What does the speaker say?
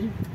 good.